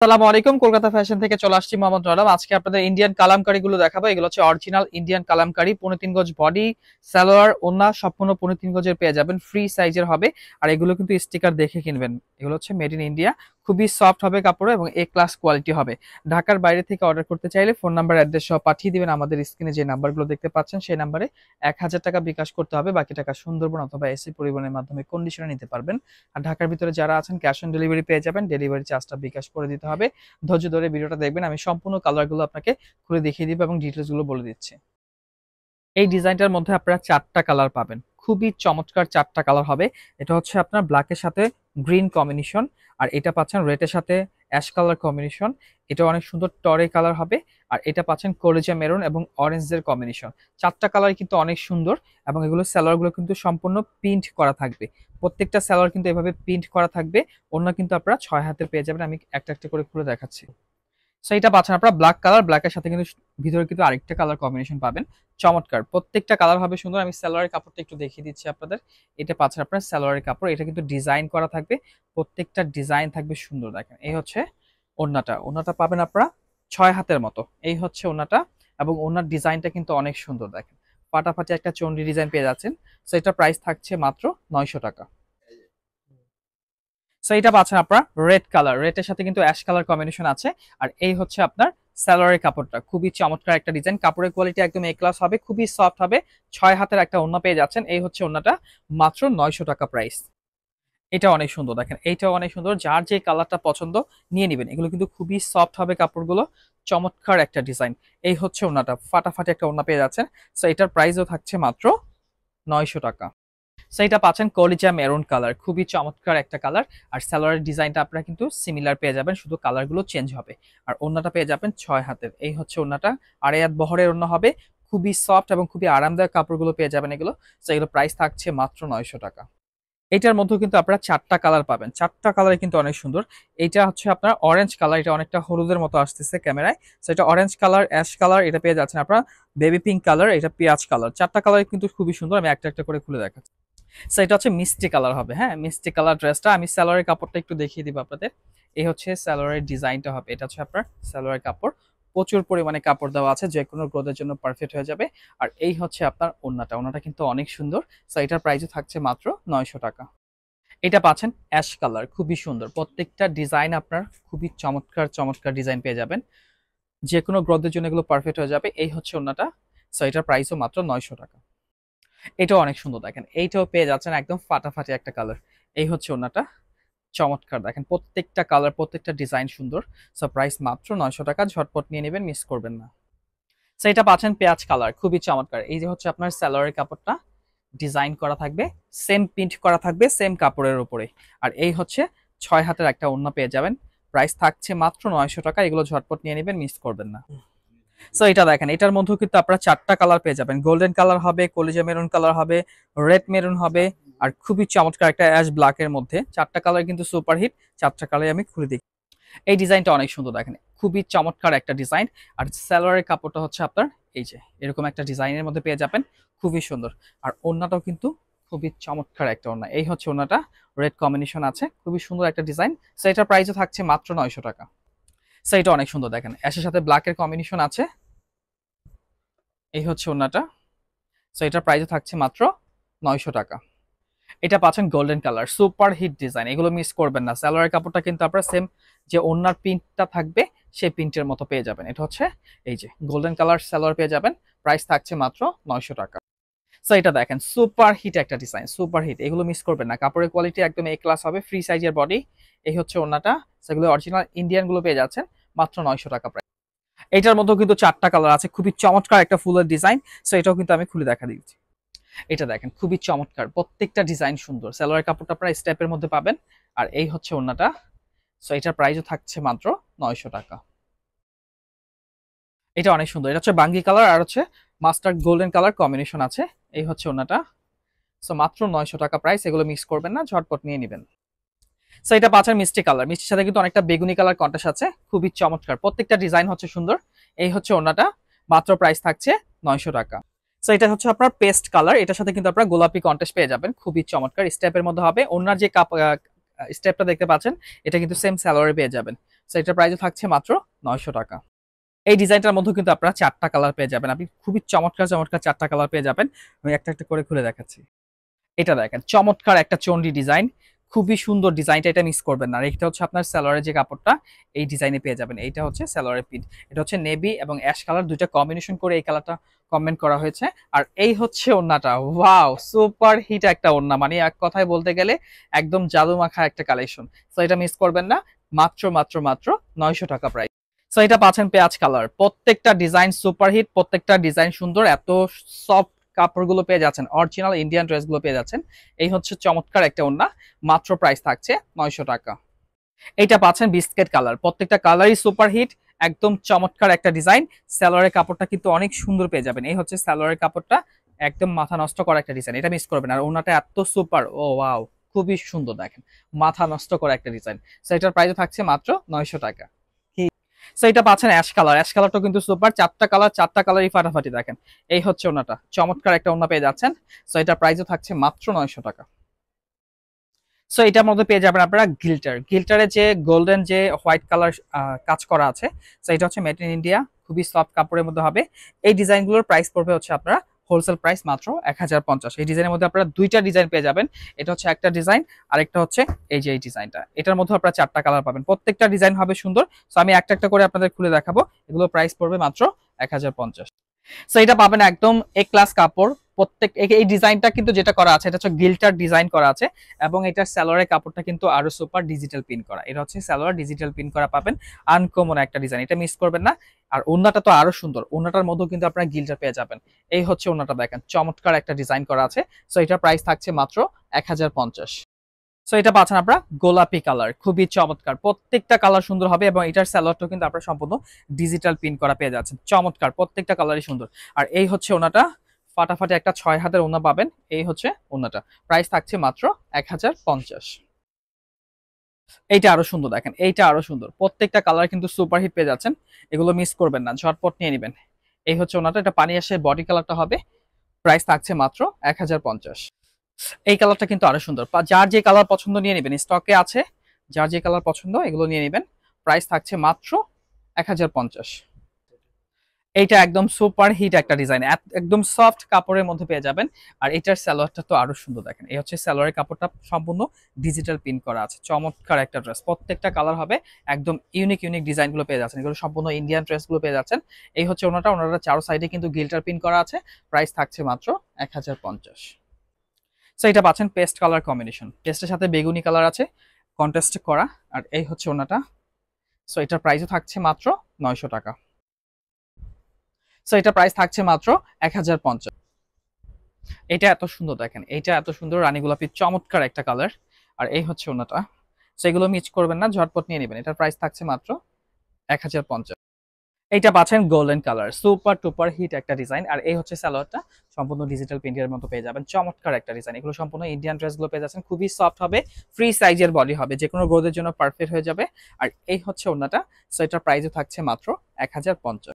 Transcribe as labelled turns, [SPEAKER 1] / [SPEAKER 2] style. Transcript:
[SPEAKER 1] আসসালামু আলাইকুম, কলকাতা ফ্যাশন থেকে চলে আসছি মোহাম্মদ রলাম আজকে আপনাদের ইন্ডিয়ান কালামকারি গুলো দেখাবো। এগুলো হচ্ছে অরিজিনাল ইন্ডিয়ান কালামকারী, পনেরো তিন গজ বডি স্যালোয়ার ওনা সম্পূর্ণ পনেরো তিন গজের পেয়ে যাবেন। ফ্রি সাইজের হবে। আর এগুলো কিন্তু স্টিকার দেখে কিনবেন। এগুলো হচ্ছে মেড ইন ইন্ডিয়া খুবই সফট হবে কাপড় এবং এ ক্লাস কোয়ালিটি হবে। ঢাকার বাইরে থেকে অর্ডার করতে চাইলে ফোন নাম্বার অ্যাড্রেস সহ পাঠিয়ে দিবেন। আমাদের স্ক্রিনে যে নাম্বারগুলো দেখতে পাচ্ছেন, সেই নাম্বারে এক হাজার টাকা বিকাশ করতে হবে। বাকি টাকা সুন্দরবন অথবা এসি পরিবহনের মাধ্যমে কন্ডিশনে নিতে পারবেন। আর ঢাকার ভিতরে যারা আছেন ক্যাশ অন ডেলিভারি পেয়ে যাবেন। ডেলিভারি চার্জটা বিকাশ করে দিতে হবে। ধৈর্য ধরে ভিডিওটা দেখবেন। আমি সম্পূর্ণ কালারগুলো আপনাকে খুলে দেখিয়ে দিব এবং ডিটেলসগুলো বলে দিচ্ছি। এই ডিজাইনটার মধ্যে আপনারা চারটা কালার পাবেন। খুবই চমৎকার চারটা কালার হবে। এটা হচ্ছে আপনার ব্ল্যাকের সাথে গ্রিন কম্বিনেশন, আর এটা পাচ্ছেন রেডের সাথে অ্যাশ কালার কম্বিনেশন এটা অনেক সুন্দর টরে কালার হবে, আর এটা পাচ্ছেন কলেজা মেরুন এবং অরেঞ্জের কম্বিনেশন চারটা কালার কিন্তু অনেক সুন্দর, এবং এগুলো স্যালোয়ারগুলো কিন্তু সম্পূর্ণ প্রিন্ট করা থাকবে। প্রত্যেকটা স্যালোয়ার কিন্তু এভাবে প্রিন্ট করা থাকবে, অন্য কিন্তু আপনারা ছয় হাতে পেয়ে যাবেন। আমি একটা একটা করে খুলে দেখাচ্ছি। সো এটা পাচ্ছেন আপনারা ব্ল্যাক কালার ব্ল্যাকের সাথে কিন্তু ভিতরে কিন্তু আরেকটা কালার কম্বিনেশন পাবেন। চমৎকার। প্রত্যেকটা কালার হবে সুন্দর। আমি স্যালোয়ারের কাপড়টা একটু দেখিয়ে দিচ্ছি আপনাদের। এটা পাচ্ছেন আপনার স্যালোয়ারের কাপড়। এটা কিন্তু ডিজাইন করা থাকবে। প্রত্যেকটা ডিজাইন থাকবে সুন্দর। দেখেন, এই হচ্ছে ওড়নাটা। ওড়নাটা পাবেন আপনারা ছয় হাতের মতো। এই হচ্ছে ওড়নাটা এবং ওনার ডিজাইনটা কিন্তু অনেক সুন্দর। দেখেন, ফাটাফাটি একটা চন্ডি ডিজাইন পেয়ে যাচ্ছেন। সো এটা প্রাইস থাকছে মাত্র নয়শো টাকা। সো এটা পাচ্ছেন আপনার রেড কালার রেডের সাথে কিন্তু অ্যাশ কালার কম্বিনেশন আছে। আর এই হচ্ছে আপনার স্যালোয়ারের কাপড়টা। খুবই চমৎকার একটা ডিজাইন কাপড়ের কোয়ালিটি একদম এ ক্লাস হবে, খুবই সফট হবে। ছয় হাতের একটা ওড়না পেয়ে যাচ্ছেন। এই হচ্ছে ওড়নাটা মাত্র নয়শো টাকা প্রাইস এটা অনেক সুন্দর। দেখেন, এইটাও অনেক সুন্দর। যার যে কালারটা পছন্দ নিয়ে নেবেন। এগুলো কিন্তু খুবই সফট হবে কাপড়গুলো। চমৎকার একটা ডিজাইন এই হচ্ছে ওড়নাটা। ফাটাফাটি একটা ওড়না পেয়ে যাচ্ছেন। সো এটার প্রাইসও থাকছে মাত্র নয়শো টাকা। সো এটা পাচ্ছেন কলিজা মেরুন কালার খুবই চমৎকার একটা কালার আর স্যালোয়ারের ডিজাইনটা আপনারা কিন্তু সিমিলার পেয়ে যাবেন, শুধু কালারগুলো চেঞ্জ হবে। আর ওড়নাটা পেয়ে যাবেন ছয় হাতের, এই হচ্ছে ওড়নাটা আর এই বহরের ওড়না হবে, খুবই সফট এবং খুবই আরামদায়ক কাপড়গুলো পেয়ে যাবেন এগুলো। সো এগুলো প্রাইস থাকছে মাত্র নয়শো টাকা। এটার মধ্যে কিন্তু আপনারা চারটা কালার পাবেন, চারটা কালার কিন্তু অনেক সুন্দর। এইটা হচ্ছে আপনার অরেঞ্জ কালার এটা অনেকটা হলুদের মতো আসতেছে ক্যামেরায়। সো এটা অরেঞ্জ কালার অ্যাশ কালার এটা পেয়ে যাচ্ছেন আপনারা বেবি পিঙ্ক কালার এটা পেঁয়াজ কালার চারটা কালার কিন্তু খুবই সুন্দর, আমি একটা একটা করে খুলে দেখাচ্ছি। সো এটা হচ্ছে মিষ্টি কালার হবে হ্যাঁ? মিষ্টি কালার ড্রেসটা আমি স্যালোয়ারের কাপড়টা একটু দেখিয়ে দিব আপনাদের। এই হচ্ছে স্যালোয়ারের ডিজাইনটা হবে, এটা হচ্ছে আপনার স্যালোয়ারের কাপড়। প্রচুর পরিমাণে কাপড় দেওয়া আছে, যে কোনো গ্রোথের জন্য পারফেক্ট হয়ে যাবে। আর এই হচ্ছে আপনার ওড়নাটা ওড়নাটা কিন্তু অনেক সুন্দর। সো এটার প্রাইসও থাকছে মাত্র নয়শো টাকা। এটা পাচ্ছেন অ্যাশ কালার খুবই সুন্দর। প্রত্যেকটা ডিজাইন আপনার খুবই চমৎকার চমৎকার ডিজাইন পেয়ে যাবেন। যে কোনো গ্রোথের জন্য এগুলো পারফেক্ট হয়ে যাবে। এই হচ্ছে ওড়নাটা সো এটার প্রাইসও মাত্র নয়শো টাকা। এটাও অনেক সুন্দর দেখেন। এইটাও পেয়ে যাচ্ছেন একদম ফাটাফাটি একটা কালার এই হচ্ছে ওনাটা চমৎকার দেখেন, প্রত্যেকটা কালার প্রত্যেকটা ডিজাইন সুন্দর। সো প্রাইস মাত্র নয়শো টাকা, ঝটপট নিয়ে নেবেন মিস করবেন না। সো এটা পাচ্ছেন পেঁয়াজ কালার খুবই চমৎকার। এই যে হচ্ছে আপনার স্যালোয়ারের কাপড়টা ডিজাইন করা থাকবে সেম প্রিন্ট করা থাকবে সেম কাপড়ের উপরে। আর এই হচ্ছে ছয় হাতের একটা অন্য পেয়ে যাবেন। প্রাইস থাকছে মাত্র নয়শো টাকা, এগুলো ঝটপট নিয়ে নেবেন মিস করবেন না। সো এটা দেখেন, এটার মধ্যেও কিন্তু আপনারা চারটা কালার পেয়ে যাবেন। গোল্ডেন কালার হবে কলিজা মেরুন কালার হবে রেড মেরুন হবে, আর খুবই চমৎকার একটা অ্যাশ ব্ল্যাকের মধ্যে। চারটা কালার কিন্তু সুপার হিট চারটা কালার আমি খুলে দিই এই ডিজাইনটা অনেক সুন্দর দেখেন, খুবই চমৎকার একটা ডিজাইন আর স্যালোয়ারের কাপড়টা হচ্ছে আপনার, এই যে, এরকম একটা ডিজাইনের মধ্যে পেয়ে যাবেন, খুবই সুন্দর। আর ওড়নাটাও কিন্তু খুবই চমৎকার একটা ওড়না। এই হচ্ছে ওড়নাটা রেড কম্বিনেশন আছে, খুবই সুন্দর একটা ডিজাইন সো এটার প্রাইসও থাকছে মাত্র নয়শো টাকা। সো এটা অনেক সুন্দর দেখেন। অ্যাশের সাথে ব্ল্যাকের কম্বিনেশন আছে। এই হচ্ছে ওড়নাটা। সো এটার প্রাইসও থাকছে মাত্র নয়শো টাকা। এটা পাচ্ছেন golden colour super hit design এগুলো মিস করবেন না। স্যালোয়ারের কাপড়টা কিন্তু আপনারা সেম যে ওড়নার প্রিন্টটা থাকবে, সেই প্রিন্টের মতো পেয়ে যাবেন। এটা হচ্ছে এই যে গোল্ডেন কালার স্যালোয়ার পেয়ে যাবেন। প্রাইস থাকছে মাত্র নয়শো টাকা। সো এটা দেখেন সুপার হিট একটা ডিজাইন সুপার হিট এগুলো মিস করবেন না। কাপড়ের কোয়ালিটি একদম এ ক্লাস হবে ফ্রি সাইজের বডি এই হচ্ছে ওড়নাটা। সেগুলো অরিজিনাল ইন্ডিয়ানগুলো পেয়ে যাচ্ছেন, মাত্র নয়শো টাকা প্রাইস এটার মধ্যেও কিন্তু চারটা কালার আছে, খুবই চমৎকার একটা ফুলের ডিজাইন সো এটাও কিন্তু আমি খুলে দেখা দিচ্ছি। এটা দেখেন, খুবই চমৎকার, প্রত্যেকটা ডিজাইন সুন্দর। সালোয়ার কাপড়টা প্রায় স্টেপের মধ্যে পাবেন। আর এই হচ্ছে ওড়নাটা। সো এটার প্রাইসও থাকছে মাত্র নয়শো টাকা। এটা অনেক সুন্দর। এটা হচ্ছে বাঙ্গি কালার আর হচ্ছে মাস্টার গোল্ডেন কালার কম্বিনেশন আছে। এই হচ্ছে ওড়নাটা সো মাত্র নয়শো টাকা প্রাইস এগুলো মিক্স করবেন না, ঝটপট নিয়ে নেবেন। সো এটা পাচ্ছেন মিষ্টি কালার মিষ্টির সাথে কিন্তু অনেকটা বেগুনি কালার কন্টাস আছে, খুবই চমৎকার। প্রত্যেকটা ডিজাইন হচ্ছে সুন্দর। এই হচ্ছে ওড়নাটা মাত্র প্রাইস থাকছে নয়শো টাকা। সো এটা হচ্ছে আপনার পেস্ট কালার এটার সাথে কিন্তু আপনার গোলাপি কন্টেস্ট পেয়ে যাবেন, খুবই চমৎকার। স্টেপের মধ্যে হবে, ওনার যে কাপ স্টেপটা দেখতে পাচ্ছেন, এটা কিন্তু সেম স্যালোয়ারে পেয়ে যাবেন। সো এটার প্রাইসও থাকছে মাত্র নয়শো টাকা। এই ডিজাইনটার মধ্যে কিন্তু আপনারা চারটা কালার পেয়ে যাবেন। আপনি খুবই চমৎকার চমৎকার চারটা কালার পেয়ে যাবেন। আমি একটা একটা করে খুলে দেখাচ্ছি। এটা দেখেন, চমৎকার একটা চন্ডি ডিজাইন। খুবই সুন্দর ডিজাইনটা এটা মিস করবেন না। এটা হচ্ছে আপনার স্যালোয়ারের যে কাপড়টা, এই ডিজাইনে পেয়ে যাবেন। এইটা হচ্ছে স্যালোয়ারের পিন এটা হচ্ছে নেভি এবং অ্যাশ কালার দুইটা কম্বিনেশন করে এই কালারটা কমেন্ট করা হয়েছে। আর এই হচ্ছে ওন্নাটা ওয়াও, সুপার হিট একটা ওন্না মানে এক কথায় বলতে গেলে একদম জাদু মাখা একটা কালেকশন। তো এটা মিস করবেন না। মাত্র মাত্র মাত্র নয়শো টাকা প্রাইস সো এটা পাচ্ছেন পেঁয়াজ কালার। প্রত্যেকটা ডিজাইন সুপার হিট প্রত্যেকটা ডিজাইন সুন্দর, এত সফট কাপড়গুলো পেয়ে যাচ্ছেন অরিজিনাল ইন্ডিয়ান ড্রেসগুলো পেয়ে যাচ্ছেন। এই হচ্ছে চমৎকার একটা ওন্না মাত্র প্রাইস থাকছে নয়শো টাকা। এইটা পাচ্ছেন বিস্কেট কালার প্রত্যেকটা কালারই সুপার হিট একদম চমৎকার একটা ডিজাইন স্যালোয়ারের কাপড়টা কিন্তু অনেক সুন্দর পেয়ে যাবেন। এই হচ্ছে স্যালোয়ারের কাপড়টা, একদম মাথা নষ্ট করা একটা ডিজাইন এটা মিস করবেন। আর ওনাটা এত সুপার ও ওয়াও খুবই সুন্দর দেখেন, মাথা নষ্ট করা একটা ডিজাইন সো এটার প্রাইস থাকছে মাত্র নয়শো টাকা। সো এটা পাচ্ছেন অ্যাশ কালার অ্যাশ কালারটা কিন্তু সুপার চারটা কালার চারটা কালারই ফাটাফাটি দেখেন। এই হচ্ছে ওনাটা। চমৎকার একটা ওনা পেয়ে যাচ্ছেন। সো এটা প্রাইসও থাকছে মাত্র নয়শো টাকা। সো এটার মধ্যে পেয়ে যাবেন আপনারা গিল্টার। গিল্টারে যে গোল্ডেন যে হোয়াইট কালার কাজ করা আছে সো এটা হচ্ছে মেড ইন ইন্ডিয়া খুবই সফট কাপড়ের মধ্যে হবে। এই ডিজাইনগুলোর প্রাইস পড়বে হচ্ছে আপনারা হোলসেল প্রাইস মাত্র এক হাজার পঞ্চাশ। এই ডিজাইনের মধ্যে আপনারা দুইটা ডিজাইন পেয়ে যাবেন। এটা হচ্ছে একটা ডিজাইন আর একটা হচ্ছে এই যে এই ডিজাইনটা এটার মধ্যে আপনারা চারটা কালার পাবেন। প্রত্যেকটা ডিজাইন হবে সুন্দর। সো আমি একটা একটা করে আপনাদের খুলে দেখাবো। এগুলো প্রাইস পড়বে মাত্র এক হাজার পঞ্চাশ। সো এটা পাবেন একদম এ ক্লাস কাপড়। প্রত্যেক এই- ডিজাইনটা কিন্তু যেটা করা আছে, এটা হচ্ছে গিল্টার ডিজাইন করা আছে এবং এটার স্যালোয়ারের কাপড়টা কিন্তু আরও সুপার ডিজিটাল পিন করা। এটা হচ্ছে স্যালোয়ার ডিজিটাল পিন করা পাবেন, আনকমন একটা ডিজাইন। এটা মিস করবেন না। আর ওন্নাটা তো আরও সুন্দর। ওন্নাটার মধ্যেও কিন্তু আপনারা গিল্টার পেয়ে যাবেন। এই হচ্ছে ওনাটা দেখেন, চমৎকার একটা ডিজাইন করা আছে। সো এটার প্রাইস থাকছে মাত্র এক হাজার পঞ্চাশ। সো এটা পাচ্ছেন আপনারা গোলাপি কালার, খুবই চমৎকার। প্রত্যেকটা কালার সুন্দর হবে এবং এটার স্যালোয়ারটাও কিন্তু আপনারা সম্পূর্ণ ডিজিটাল পিন করা পেয়ে যাচ্ছেন। চমৎকার, প্রত্যেকটা কালারই সুন্দর। আর এই হচ্ছে ওনাটা ফাটাফাটি একটা ছয় হাতের ওনা পাবেন। এই হচ্ছে ওনাটা। প্রাইস থাকছে মাত্র এক হাজার পঞ্চাশ। এইটা আরও সুন্দর দেখেন, এইটা আরও সুন্দর। প্রত্যেকটা কালার কিন্তু সুপার হিট পেয়ে যাচ্ছেন। এগুলো মিস করবেন না, ঝটপট নিয়ে নেবেন। এই হচ্ছে ওনাটা, এটা পানি আসে বডি কালারটা হবে। প্রাইস থাকছে মাত্র এক হাজার পঞ্চাশ। এই কালারটা কিন্তু আরও সুন্দর। যার যে কালার পছন্দ নিয়ে নেবেন স্টকে আছে, যার যে কালার পছন্দ, এগুলো নিয়ে নেবেন। প্রাইস থাকছে মাত্র এক হাজার পঞ্চাশ। এইটা একদম সুপার হিট একটা ডিজাইন। একদম সফট কাপড়ের মধ্যে পেয়ে যাবেন। আর এটার স্যালোয়ারটা তো আরও সুন্দর দেখেন। এই হচ্ছে স্যালোয়ারের কাপড়টা সম্পূর্ণ ডিজিটাল প্রিন্ট করা আছে। চমৎকার একটা ড্রেস প্রত্যেকটা কালার হবে। একদম ইউনিক ইউনিক ডিজাইনগুলো পেয়ে যাচ্ছেন। এগুলো সম্পূর্ণ ইন্ডিয়ান ড্রেসগুলো পেয়ে যাচ্ছেন। এই হচ্ছে ওনাটা। ওনারা চারো সাইডে কিন্তু গিল্টার প্রিন্ট করা আছে। প্রাইস থাকছে মাত্র এক হাজার পঞ্চাশ। সো এটা পাচ্ছেন পেস্ট কালার কম্বিনেশন পেস্টের সাথে বেগুনি কালার আছে। কন্টেস্ট করা। আর এই হচ্ছে ওনাটা। সো এটার প্রাইসও থাকছে মাত্র নয়শো টাকা। সো এটা প্রাইস থাকছে মাত্র এক হাজার পঞ্চাশ। এটা এত সুন্দর দেখেন এইটা এত সুন্দর রানী গোলাপি চমৎকার একটা কালার আর এই হচ্ছে ওনাটা। সো এগুলো মিচ করবেন না, ঝটপট নিয়ে নেবেন। এটার প্রাইস থাকছে মাত্র এক হাজার পঞ্চাশ। এইটা পাচ্ছেন গোল্ডেন কালার সুপার টুপার হিট একটা ডিজাইন আর এই হচ্ছে সালোয়ারটা, সম্পূর্ণ ডিজিটাল প্রিন্টের মতো পেয়ে যাবেন। চমৎকার একটা ডিজাইন এগুলো সম্পূর্ণ ইন্ডিয়ান ড্রেসগুলো পেয়ে যাচ্ছেন। খুবই সফট হবে ফ্রি সাইজের বডি হবে। যে কোনো রোদের জন্য পারফেক্ট হয়ে যাবে। আর এই হচ্ছে ওনাটা সো এটার প্রাইসও থাকছে মাত্র এক হাজার পঞ্চাশ।